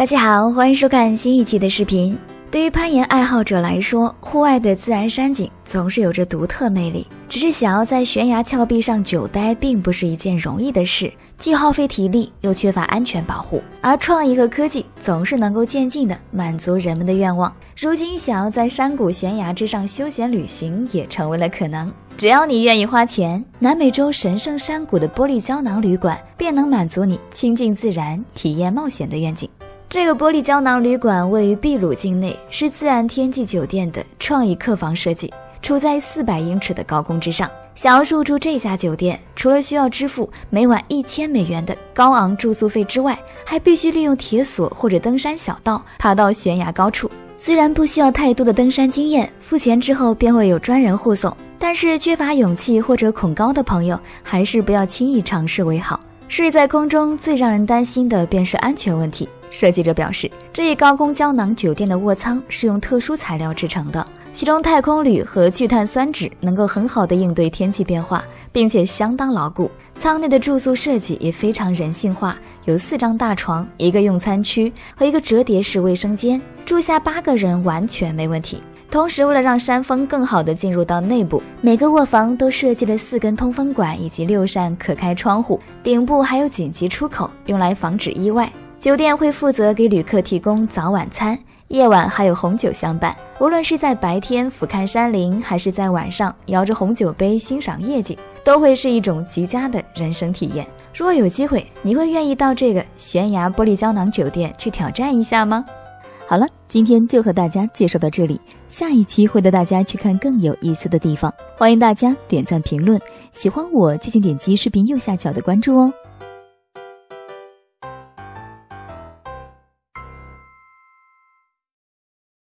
大家好，欢迎收看新一期的视频。对于攀岩爱好者来说，户外的自然山景总是有着独特魅力。只是想要在悬崖峭壁上久待，并不是一件容易的事，既耗费体力，又缺乏安全保护。而创意和科技总是能够渐进的满足人们的愿望。如今，想要在山谷悬崖之上休闲旅行，也成为了可能。只要你愿意花钱，南美洲神圣山谷的玻璃胶囊旅馆便能满足你亲近自然、体验冒险的愿景。这个玻璃胶囊旅馆位于秘鲁境内，是自然天际酒店的创意客房设计，处在四百英尺的高空之上。想要入住这家酒店，除了需要支付每晚一千美元的高昂住宿费之外，还必须利用铁索或者登山小道爬到悬崖高处。虽然不需要太多的登山经验，付钱之后便会有专人护送，但是缺乏勇气或者恐高的朋友，还是不要轻易尝试为好。睡在空中最让人担心的便是安全问题。设计者表示，这一高空胶囊酒店的卧舱是用特殊材料制成的，其中太空铝和聚碳酸酯能够很好的应对天气变化，并且相当牢固。舱内的住宿设计也非常人性化，有四张大床、一个用餐区和一个折叠式卫生间，住下八个人完全没问题。同时，为了让山峰更好地进入到内部，每个卧房都设计了四根通风管以及六扇可开窗户，顶部还有紧急出口，用来防止意外。酒店会负责给旅客提供早晚餐，夜晚还有红酒相伴。无论是在白天俯瞰山林，还是在晚上摇着红酒杯欣赏夜景，都会是一种极佳的人生体验。如果有机会，你会愿意到这个悬崖玻璃胶囊酒店去挑战一下吗？好了，今天就和大家介绍到这里，下一期会带大家去看更有意思的地方。欢迎大家点赞评论，喜欢我就请点击视频右下角的关注哦。